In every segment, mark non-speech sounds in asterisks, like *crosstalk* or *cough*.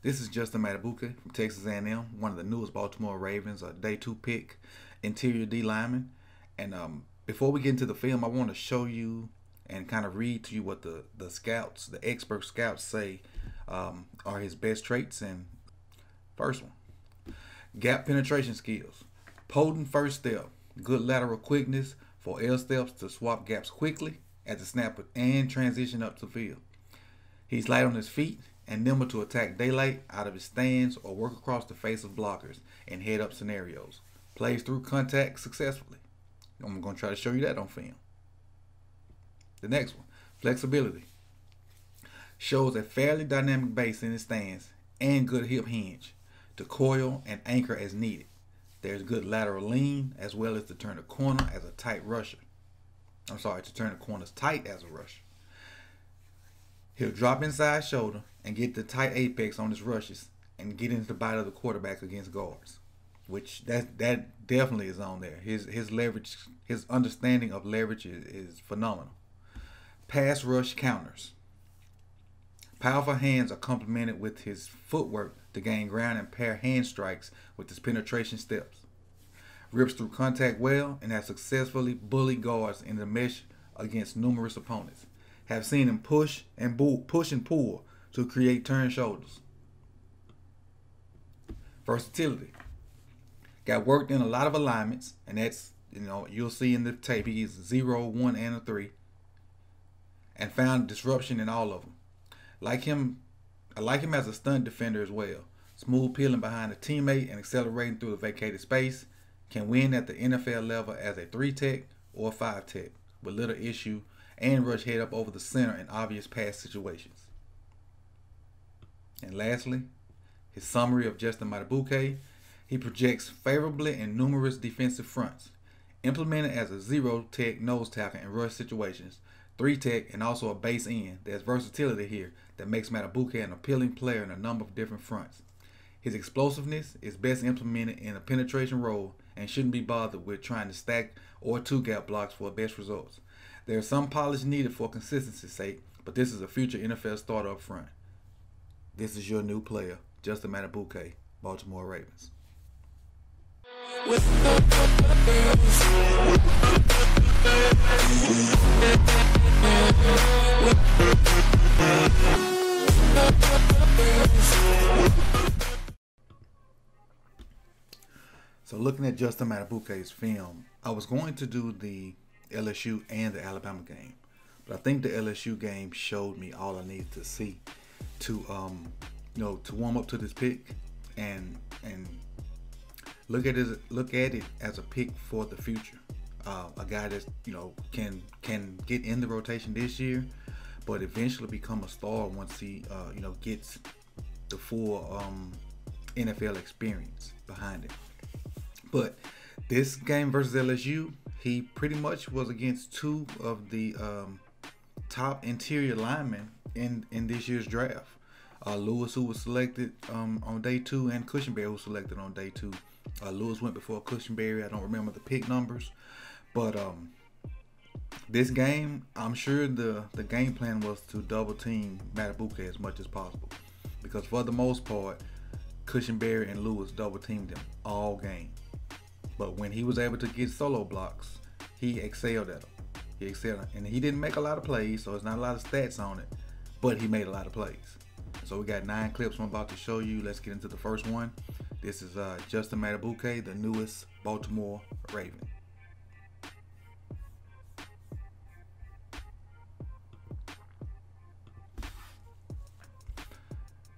This is Justin Madubuike from Texas A&M, one of the newest Baltimore Ravens, a day two pick, interior D lineman. And um, before we get into the film, I want to show you and kind of read to you what the, the scouts, the expert scouts say um, are his best traits. And first one, gap penetration skills, potent first step, good lateral quickness for L steps to swap gaps quickly at the snap and transition up to field. He's light on his feet and nimble to attack daylight out of his stands or work across the face of blockers in head up scenarios. Plays through contact successfully. I'm going to try to show you that on film. The next one, flexibility. Shows a fairly dynamic base in his stance and good hip hinge to coil and anchor as needed. There's good lateral lean as well as to turn a corner as a tight rusher. I'm sorry, to turn the corners tight as a rusher. He'll drop inside shoulder and get the tight apex on his rushes and get into the body of the quarterback against guards. Which that that definitely is on there. His his leverage, his understanding of leverage is, is phenomenal. Pass rush counters. Powerful hands are complemented with his footwork to gain ground and pair hand strikes with his penetration steps. Rips through contact well and has successfully bullied guards in the mesh against numerous opponents. Have seen him push and bull, push and pull to create turn shoulders. Versatility. Got worked in a lot of alignments, and that's you know you'll see in the tape he is zero, one, and a three, and found disruption in all of them. Like him, I like him as a stunt defender as well. Smooth peeling behind a teammate and accelerating through the vacated space. Can win at the NFL level as a three tech or five tech with little issue and rush head up over the center in obvious pass situations. And lastly, his summary of Justin Madubuike. He projects favorably in numerous defensive fronts. Implemented as a zero tech nose tackle in rush situations, three tech, and also a base end. There's versatility here that makes Madubuike an appealing player in a number of different fronts. His explosiveness is best implemented in a penetration role and shouldn't be bothered with trying to stack or two gap blocks for best results. There is some polish needed for consistency's sake, but this is a future NFL starter up front. This is your new player, Justin Madubuike, Baltimore Ravens. So looking at Justin Madubuike's film, I was going to do the LSU and the Alabama game, but I think the LSU game showed me all I needed to see to um, you know to warm up to this pick and and look at it look at it as a pick for the future. Uh, a guy that you know can can get in the rotation this year, but eventually become a star once he uh, you know gets the full um, NFL experience behind it. But this game versus LSU, he pretty much was against two of the um, top interior linemen in in this year's draft. Uh, Lewis, who was selected um, on day two, and Cushenberry, who was selected on day two. Uh, Lewis went before Cushenberry. I don't remember the pick numbers, but um, this game, I'm sure the the game plan was to double team Madubuike as much as possible, because for the most part, Cushenberry and Lewis double teamed him all game. But when he was able to get solo blocks, he excelled at them. He excelled, and he didn't make a lot of plays, so it's not a lot of stats on it, but he made a lot of plays. So we got nine clips I'm about to show you. Let's get into the first one. This is uh, Justin Madubuike, the newest Baltimore Raven.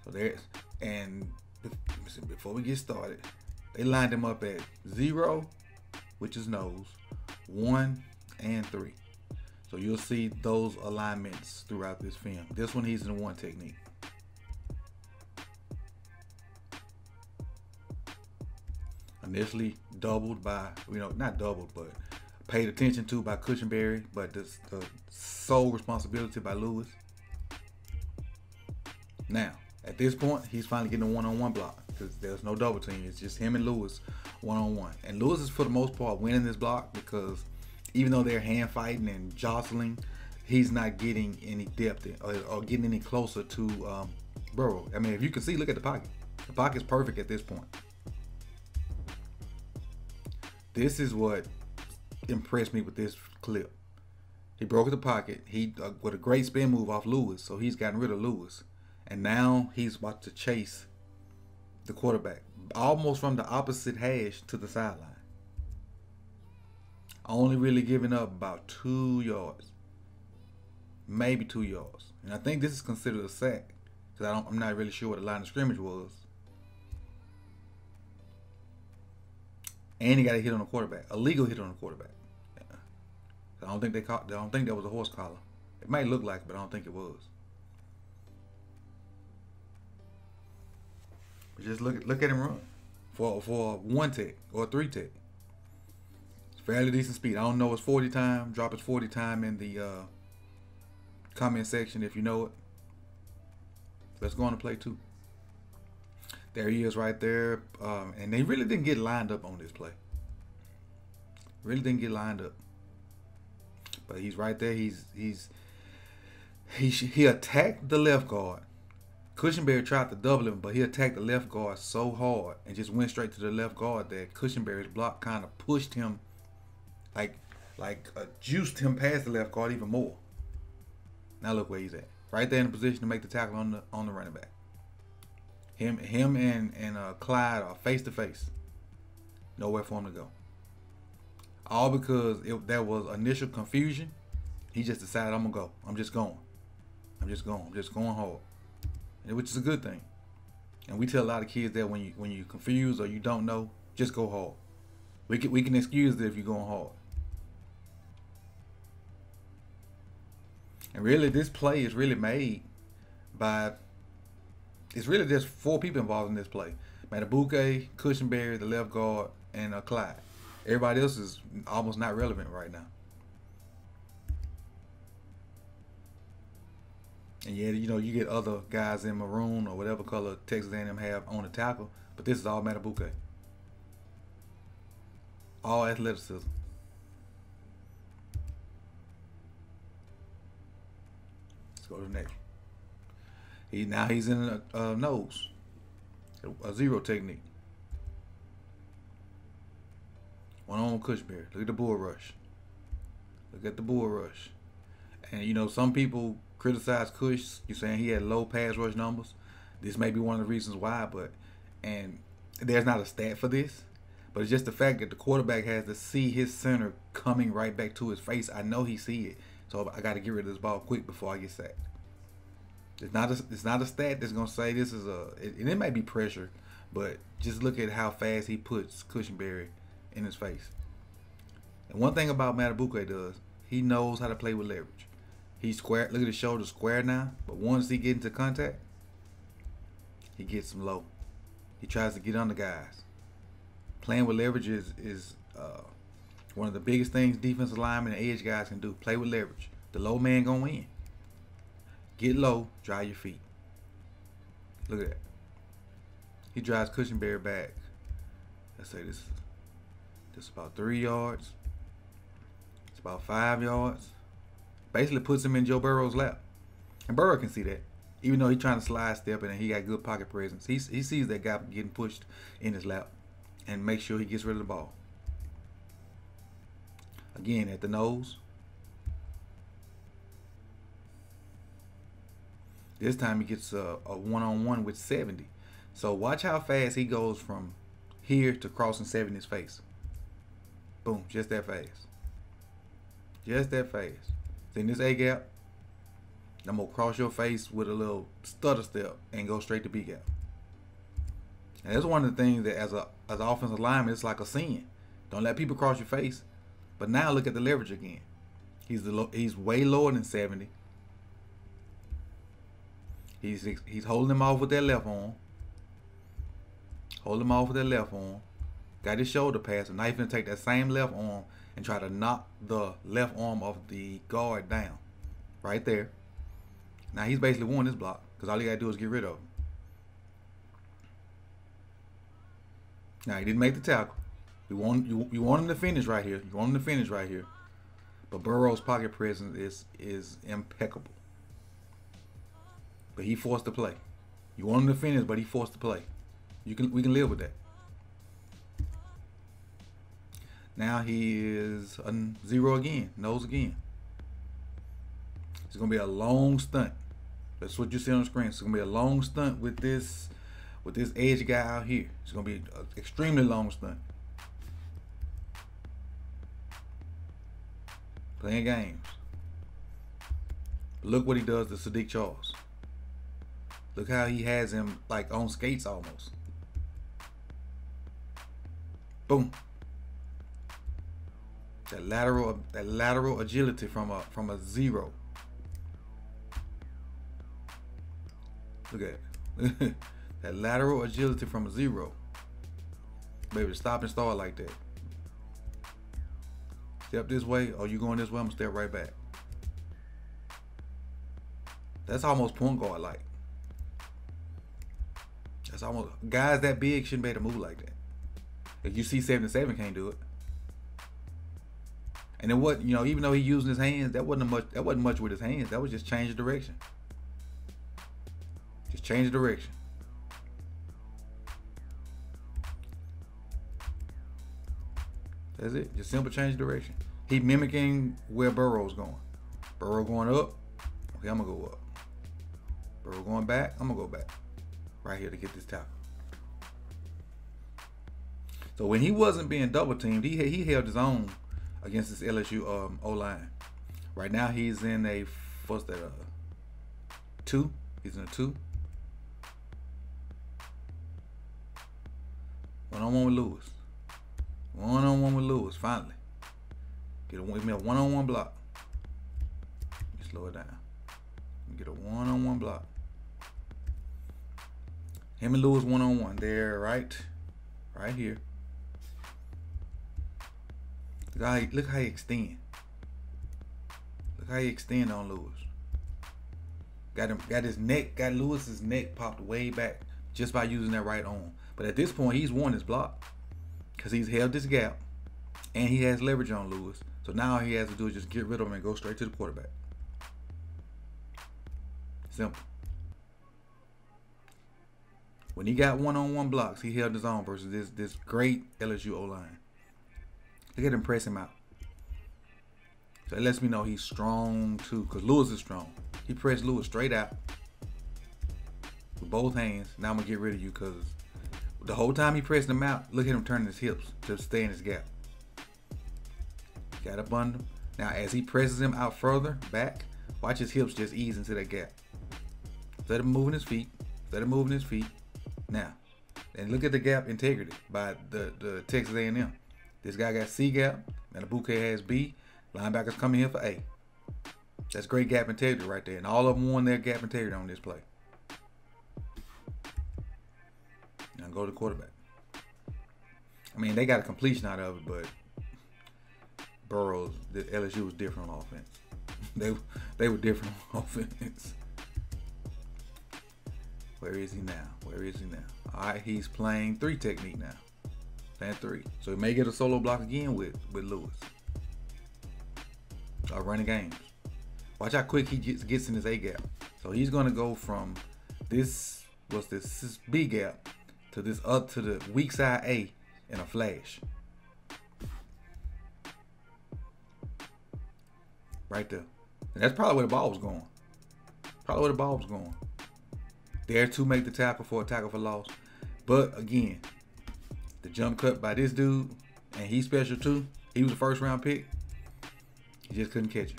So there's, and before we get started, they lined him up at zero, which is nose, one, and three. So you'll see those alignments throughout this film. This one, he's in one technique. Initially doubled by, you know, not doubled, but paid attention to by Cushenberry, but the, the sole responsibility by Lewis. Now, at this point, he's finally getting a one-on-one block because there's no double team. It's just him and Lewis one-on-one. And Lewis is for the most part winning this block because even though they're hand fighting and jostling, he's not getting any depth or, or getting any closer to um, Burrow. I mean, if you can see, look at the pocket. The pocket's perfect at this point. This is what impressed me with this clip. He broke the pocket. He uh, with a great spin move off Lewis, so he's gotten rid of Lewis, and now he's about to chase the quarterback almost from the opposite hash to the sideline. Only really giving up about two yards, maybe two yards, and I think this is considered a sack because I don't. I'm not really sure what the line of scrimmage was. And he got a hit on the quarterback, a legal hit on the quarterback. I don't think they caught. I don't think that was a horse collar. It might look like, but I don't think it was. But just look look at him run for for one tech or three tech. It's fairly decent speed. I don't know his 40 time. Drop his 40 time in the uh, comment section if you know it. Let's go on to play two. There he is right there. Um, and they really didn't get lined up on this play. Really didn't get lined up. But he's right there. He's he's he he attacked the left guard. Cushenberry tried to double him, but he attacked the left guard so hard and just went straight to the left guard that Cushenberry's block kind of pushed him, like like uh, juiced him past the left guard even more. Now look where he's at, right there in the position to make the tackle on the on the running back. Him him and and uh, Clyde are face to face. Nowhere for him to go all because it, there was initial confusion. He just decided I'm gonna go. I'm just going. I'm just going. I'm just going hard, which is a good thing. And we tell a lot of kids that when you when you're confused or you don't know, just go hard. We can we can excuse it if you're going hard. And really, this play is really made by. It's really just four people involved in this play: Madubuike, Cushenberry, the left guard, and uh, Clyde. Everybody else is almost not relevant right now. And yeah, you know, you get other guys in maroon or whatever color Texas A&M have on the tackle, but this is all Madubuike. All athleticism. Go to the next. He now he's in a, a nose, a zero technique. One on Cushenberry. Look at the bull rush. Look at the bull rush. And you know, some people criticize Cush. You're saying he had low pass rush numbers. This may be one of the reasons why, but and there's not a stat for this, but it's just the fact that the quarterback has to see his center coming right back to his face. I know he see it, so I got to get rid of this ball quick before I get sacked. It's not a, it's not a stat that's gonna say this is a, and it might be pressure, but just look at how fast he puts Cushenberry in his face. And one thing about Madubuike does, he knows how to play with leverage. He's square. Look at his shoulder square now. But once he get into contact, he gets them low. He tries to get on the guys. Playing with leverage is, is uh, one of the biggest things defensive linemen and edge guys can do. Play with leverage. The low man gonna win. Get low, dry your feet. Look at that. He drives Cushenberry back. Let's say this is about three yards. It's about five yards. Basically puts him in Joe Burrow's lap. And Burrow can see that. Even though he's trying to slide step and he got good pocket presence. He, he sees that guy getting pushed in his lap and make sure he gets rid of the ball. Again, at the nose. This time he gets a, a one-on-one with 70. So watch how fast he goes from here to crossing 70's face. Boom, just that fast. Just that fast. See this A gap? I'm gonna cross your face with a little stutter step and go straight to B gap. And that's one of the things that as a as an offensive lineman, it's like a sin. Don't let people cross your face. But now look at the leverage again. He's the he's way lower than 70. He's he's holding him off with that left arm. Hold him off with that left arm got his shoulder pass, and now he's gonna take that same left arm and try to knock the left arm of the guard down, right there. Now he's basically won this block because all he gotta do is get rid of him. Now he didn't make the tackle. You want you, you want him to finish right here. You want him to finish right here. But Burrow's pocket presence is is impeccable. But he forced the play. You want him to finish, but he forced to play. You can we can live with that. Now he is a zero again, nose again. It's gonna be a long stunt. That's what you see on the screen. It's gonna be a long stunt with this with this edge guy out here. It's gonna be an extremely long stunt. Playing games. Look what he does to Saahdiq Charles. Look how he has him like on skates almost. Boom. That lateral that lateral agility from a from a zero. Look at it. *laughs* that lateral agility from a zero. Baby, stop and start like that. Step this way, or you going this way, I'm gonna step right back. That's almost point guard like. That's almost guys that big shouldn't be able to move like that. If you see 77 can't do it. And then what, you know, even though he using his hands, that wasn't much that wasn't much with his hands. That was just change the direction. Just change the direction. That's it. Just simple change direction. He mimicking where Burrow's going. Burrow going up. Okay, I'm gonna go up. Burrow going back. I'm gonna go back. Right here to get this tackle. So when he wasn't being double teamed, he he held his own against this LSU um, O line. Right now he's in a what's that? Uh, two. He's in a two. One on one with Lewis. One on one with Lewis. Finally, get a give me a one on one block. Slow it down. Get a one on one block. Him and Lewis one on one. There, right, right here. Look how he, look how he extend. Look how he extend on Lewis. Got him, got his neck, got Lewis's neck popped way back just by using that right arm. But at this point, he's won his block because he's held this gap and he has leverage on Lewis. So now all he has to do is just get rid of him and go straight to the quarterback. Simple. When he got one-on-one blocks, he held his own versus this this great LSU O line. Look at him press him out. So it lets me know he's strong too, because Lewis is strong. He pressed Lewis straight out with both hands. Now I'm gonna get rid of you because the whole time he pressed him out, look at him turning his hips to stay in his gap. Got up under him. Now as he presses him out further back, watch his hips just ease into that gap. Instead of moving his feet, instead of moving his feet. Now, and look at the gap integrity by the, the Texas A&M. This guy got C gap, and Madubuike has B. Linebackers coming here for A. That's great gap integrity right there. And all of them won their gap integrity on this play. Now go to quarterback. I mean, they got a completion out of it, but Burrows, the LSU was different on offense. *laughs* they they were different on *laughs* offense. Where is he now? Where is he now? All right, he's playing three technique now. Playing three. So he may get a solo block again with, with Lewis. Start running games. Watch how quick he gets, gets in his A gap. So he's going to go from this, what's this, this B gap to this up to the weak side A in a flash. Right there. And that's probably where the ball was going. Probably where the ball was going. There to make the tackle for a tackle for loss. But again, the jump cut by this dude, and he's special too. He was a first round pick. He just couldn't catch it.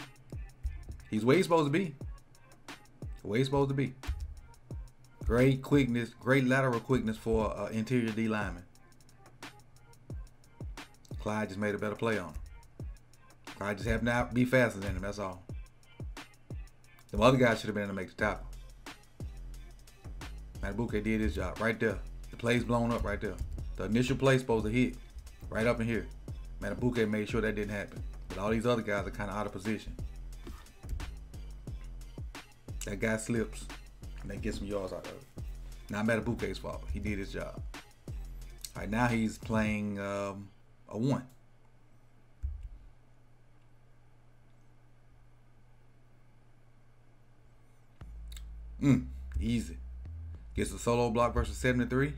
He's where he's supposed to be. Where he's supposed to be. Great quickness, great lateral quickness for uh, interior D lineman. Clyde just made a better play on him. Clyde just happened to be faster than him. That's all. The other guys should have been able to make the tackle. Madubuike did his job right there. The play's blown up right there. The initial play supposed to hit right up in here. Madubuike made sure that didn't happen. But all these other guys are kind of out of position. That guy slips and they get some yards out of it. Not Madubuike's fault. He did his job. All right, now he's playing um, a one. Mm, easy. gets a solo block versus 73.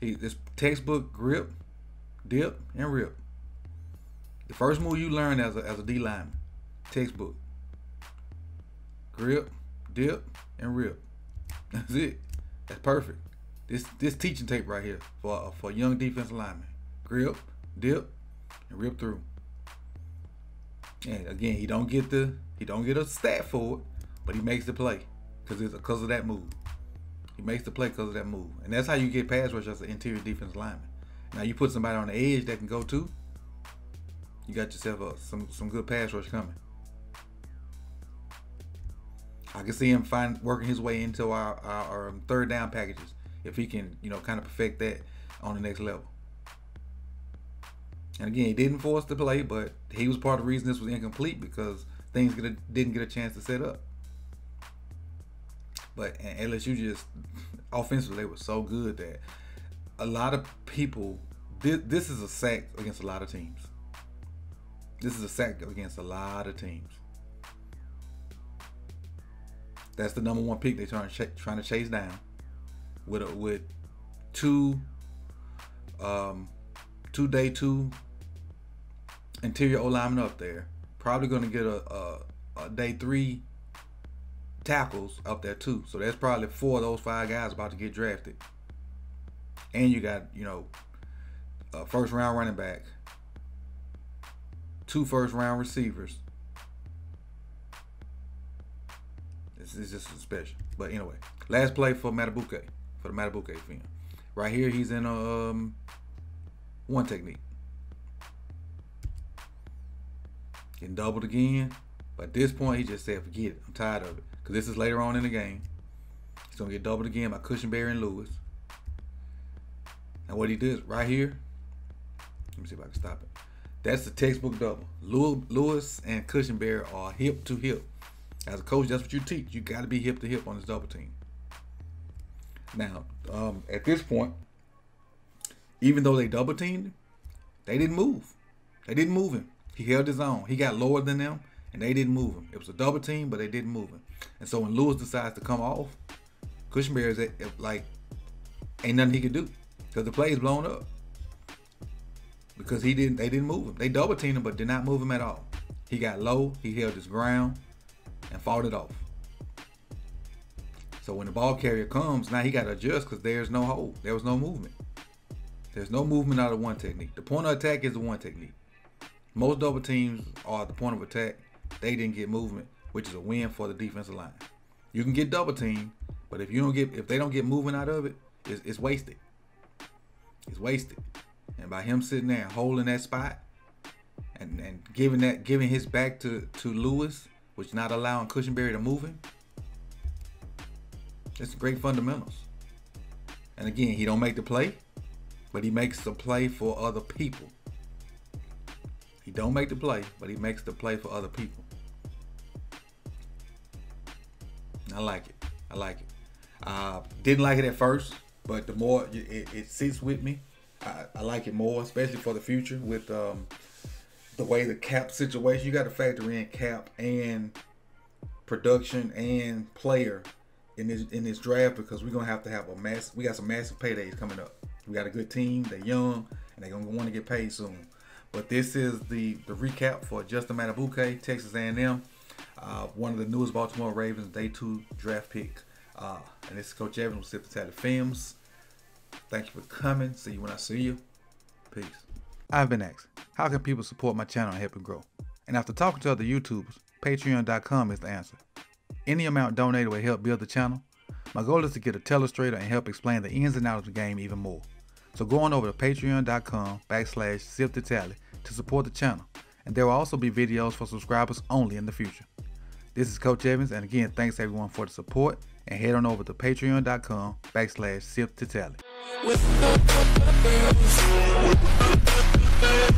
He this textbook grip, dip, and rip. The first move you learn as a as a D lineman, textbook. Grip, dip, and rip. That's it. That's perfect. This this teaching tape right here for for young defensive lineman. Grip, dip, and rip through. And again, he don't get the he don't get a stat for it, but he makes the play because it's because of that move. He makes the play because of that move, and that's how you get pass rush as an interior defense lineman. Now you put somebody on the edge that can go too. You got yourself a, some some good pass rush coming. I can see him find working his way into our, our, our um, third down packages if he can, you know, kind of perfect that on the next level. And again, he didn't force the play, but he was part of the reason this was incomplete because things didn't get a chance to set up. But LSU just *laughs* offensively they were so good that a lot of people this, this is a sack against a lot of teams. This is a sack against a lot of teams. That's the number one pick they're trying to ch- trying to chase down with a, with two um, two day two interior O lineman up there. Probably going to get a, a, a, day three tackles up there too. So that's probably four of those five guys about to get drafted. And you got you know first round running back, two first round receivers. This is just special. But anyway, last play for Madubuike for the Madubuike film. Right here, he's in a um, one technique. Getting doubled again. But at this point, he just said, forget it. I'm tired of it. Because this is later on in the game. He's going to get doubled again by Cushenberry and Lewis. And what he does right here, let me see if I can stop it. That's the textbook double. Lewis and Cushenberry are hip to hip. As a coach, that's what you teach. You got to be hip to hip on this double team. Now, um, at this point, even though they double teamed, they didn't move. They didn't move him. He held his own. He got lower than them, and they didn't move him. It was a double team, but they didn't move him. And so when Lewis decides to come off, Cushenberry is like, ain't nothing he could do because the play is blown up. Because he didn't, they didn't move him. They double teamed him, but did not move him at all. He got low. He held his ground and fought it off. So when the ball carrier comes, now he got to adjust because there's no hold. There was no movement. There's no movement out of one technique. The point of attack is the one technique. Most double teams are at the point of attack. They didn't get movement, which is a win for the defensive line. You can get double team, but if you don't get if they don't get movement out of it, it's, it's wasted. It's wasted. And by him sitting there holding that spot and, and giving that giving his back to, to Lewis, which not allowing Cushenberry to move him, it's great fundamentals. And again, he don't make the play, but he makes the play for other people. He don't make the play, but he makes the play for other people. I like it. I like it. Uh, didn't like it at first, but the more it, it sits with me, I, I, like it more, especially for the future with um, the way the cap situation. You got to factor in cap and production and player in this in this draft because we're gonna have to have a mass. We got some massive paydays coming up. We got a good team. They're young and they're gonna want to get paid soon. But this is the the recap for Justin Madubuike, Texas A&M, uh, one of the newest Baltimore Ravens day two draft pick. Uh, and this is Coach Evans with Sip the Films. Thank you for coming. See you when I see you. Peace. I've been asked, how can people support my channel and help it grow? And after talking to other YouTubers, Patreon.com is the answer. Any amount donated will help build the channel. My goal is to get a telestrator and help explain the ins and outs of the game even more. So go on over to patreon.com backslash sip to support the channel. And there will also be videos for subscribers only in the future. This is Coach Evans, and again, thanks everyone for the support. And head on over to patreon.com backslash sip to tally. We'll